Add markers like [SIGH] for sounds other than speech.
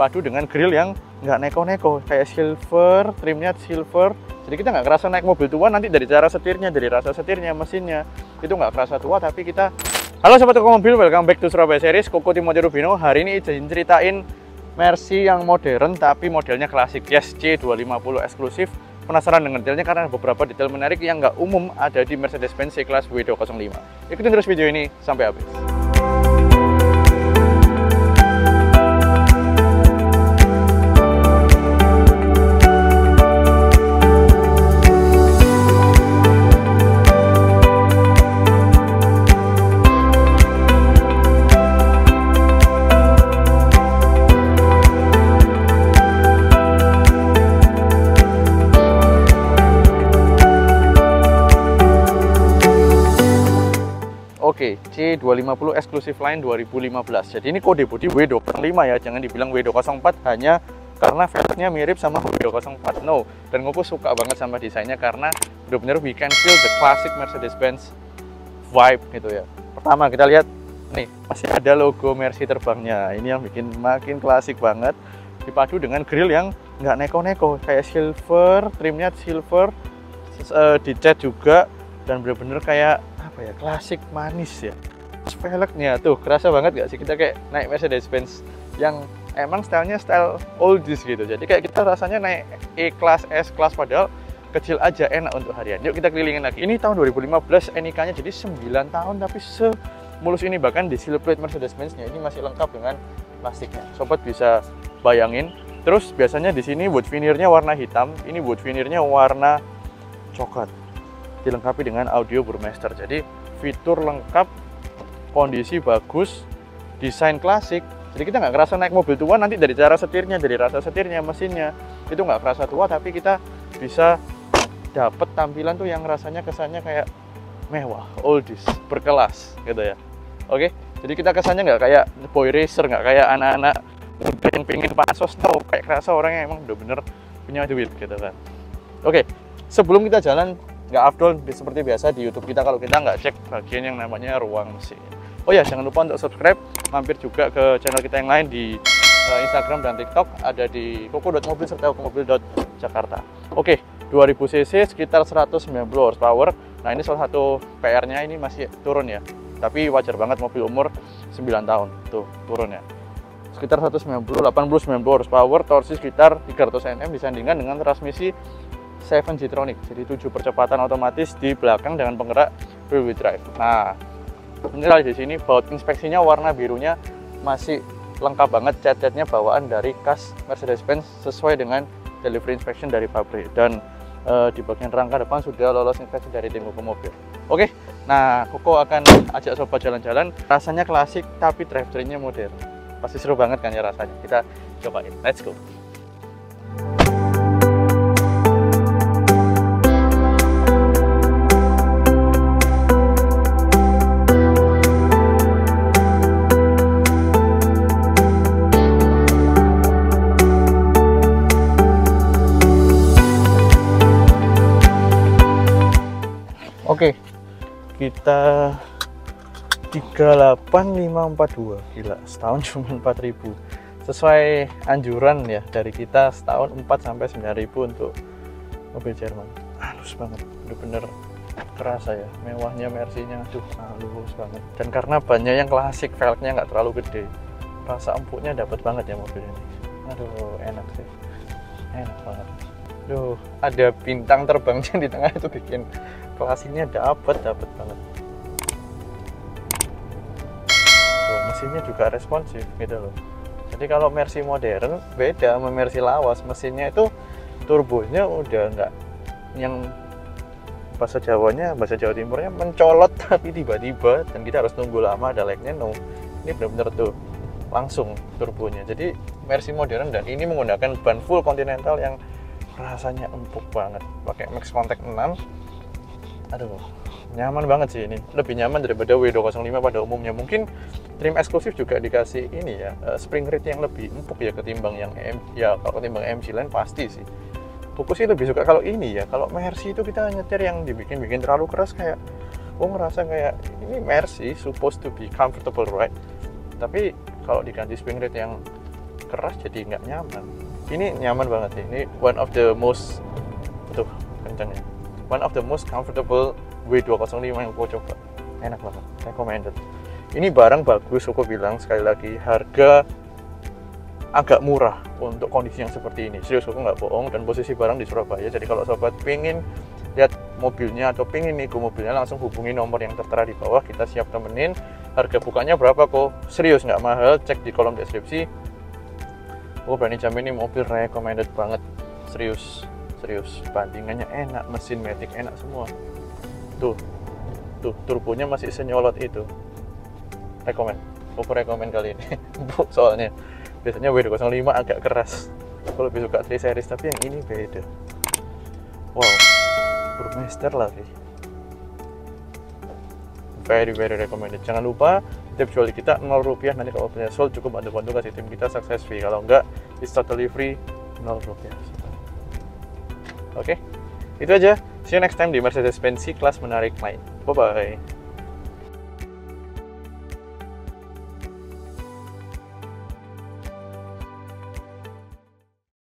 dipadu dengan grill yang nggak neko-neko kayak silver trimnya silver. Jadi kita nggak kerasa naik mobil tua nanti dari cara setirnya dari rasa setirnya mesinnya. Itu nggak kerasa tua tapi kita halo sobat toko mobil welcome back to Surabaya Series. Koko Timothy Rubino hari ini izin ceritain Mercy yang modern tapi modelnya klasik. Yes C250 eksklusif. Penasaran dengan detailnya karena beberapa detail menarik yang nggak umum ada di Mercedes-Benz C-Class W205 ikutin terus video ini sampai habis Oke, C250 Exclusive Line 2015. Jadi ini kode bodi W205 ya, jangan dibilang W204 hanya karena velgnya mirip sama W204. No, dan aku suka banget sama desainnya karena benar-benar we can feel the classic Mercedes-Benz vibe gitu ya. Pertama kita lihat nih, masih ada logo Mercy terbangnya. Ini yang bikin makin klasik banget. Dipadu dengan grill yang nggak neko-neko, kayak silver, trimnya silver, uh, dicat juga dan bener-bener kayak apa ya klasik manis ya. Velgnya tuh kerasa banget gak sih kita kayak naik Mercedes Benz yang emang stylenya style oldies gitu. Jadi kayak kita rasanya naik E class S class padahal kecil aja enak untuk harian. Yuk kita kelilingin lagi. Ini tahun 2015 NIK nya jadi 9 tahun tapi semulus ini bahkan di plate Mercedes Benz nya ini masih lengkap dengan plastiknya. Sobat bisa bayangin. Terus biasanya di sini wood veneer-nya warna hitam ini wood veneer-nya warna coklat dilengkapi dengan audio Burmester. Jadi fitur lengkap, kondisi bagus, desain klasik. Jadi kita nggak kerasa naik mobil tua nanti dari cara setirnya, dari rasa setirnya, mesinnya itu nggak kerasa tua, tapi kita bisa dapat tampilan tuh yang rasanya kesannya kayak mewah, oldies, berkelas gitu ya. Oke, jadi kita kesannya nggak kayak boy racer, nggak kayak anak-anak yang pengen pasos tau, kayak kerasa orang yang emang bener-bener punya duit gitu kan. Oke, sebelum kita jalan nggak afdol seperti biasa di YouTube kita kalau kita nggak cek bagian yang namanya ruang mesin. Oh ya, jangan lupa untuk subscribe, mampir juga ke channel kita yang lain di uh, Instagram dan TikTok, ada di koko.mobil serta komobil.jakarta. Oke, 2000 cc sekitar 190 horsepower. Nah, ini salah satu PR-nya ini masih turun ya. Tapi wajar banget mobil umur 9 tahun. Tuh, turun ya. Sekitar 190, 80, 90 horsepower, torsi sekitar 300 Nm disandingkan dengan transmisi 7 G-Tronic. Jadi 7 percepatan otomatis di belakang dengan penggerak rear wheel drive. Nah ini di sini baut inspeksinya warna birunya masih lengkap banget. Cat-catnya bawaan dari kas Mercedes-Benz sesuai dengan delivery inspection dari pabrik. Dan e, di bagian rangka depan sudah lolos inspeksi dari tim hukum mobil. Oke nah Koko akan ajak sobat jalan-jalan. Rasanya klasik tapi drivetrainnya modern. Pasti seru banget kan ya rasanya? Kita cobain. Let's go Oke, kita 38542 gila setahun cuma 4000 sesuai anjuran ya dari kita setahun 4 sampai 9000 untuk mobil Jerman. Halus banget bener-bener kerasa ya. Mewahnya Mercy-nya aduh halus banget. Dan karena bannya yang klasik velgnya nggak terlalu gede rasa empuknya dapat banget ya mobil ini. Aduh enak sih. Enak banget. Duh, ada bintang terbangnya di tengah itu bikin kelas ini dapat dapat banget mesinnya juga responsif gitu loh. Jadi kalau Mercy modern beda sama Mercy lawas. Mesinnya itu turbonya udah nggak yang bahasa Jawanya bahasa Jawa Timurnya mencolot [LAUGHS] tapi tiba-tiba dan kita harus nunggu lama ada lagnya no. Ini benar-benar tuh langsung turbonya. Jadi Mercy modern dan ini menggunakan ban full Continental yang rasanya empuk banget. Pakai Max Contact 6 aduh nyaman banget sih ini. Lebih nyaman daripada W205 pada umumnya. Mungkin trim eksklusif juga dikasih ini ya uh, spring rate yang lebih empuk ya ketimbang yang M ya kalau ketimbang MC lain pasti sih. Aku sih lebih suka kalau ini ya. Kalau Mercy itu kita nyetir yang dibikin-bikin terlalu keras kayak oh ngerasa kayak ini Mercy supposed to be comfortable right? Tapi kalau diganti spring rate yang keras jadi nggak nyaman. Ini nyaman banget sih. Ini one of the most tuh kencangnya one of the most comfortable W205 yang aku coba. Enak banget recommended. Ini barang bagus aku bilang sekali lagi harga agak murah untuk kondisi yang seperti ini. Serius aku nggak bohong dan posisi barang di Surabaya. Jadi kalau sobat pingin lihat mobilnya atau pingin nih mobilnya langsung hubungi nomor yang tertera di bawah. Kita siap temenin. Harga bukanya berapa kok? Serius nggak mahal. Cek di kolom deskripsi. Aku berani jamin ini mobil recommended banget. Serius serius bandingannya enak mesin matic enak semua. Tuh tuh turbonya masih senyolot itu. Rekomend aku rekomend kali ini. [LAUGHS] Soalnya. Biasanya W205 agak keras. Aku lebih suka 3 series tapi yang ini beda. Wow Burmester lagi very very recommended. Jangan lupa tip jual kita 0 rupiah. Nanti kalau punya sold cukup bantu-bantu kasih tim kita sukses fee. Kalau enggak it's totally free 0 rupiah oke? Okay? itu aja. See you next time di Mercedes-Benz C-Class menarik lain. Bye bye